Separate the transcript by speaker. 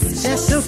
Speaker 1: That's so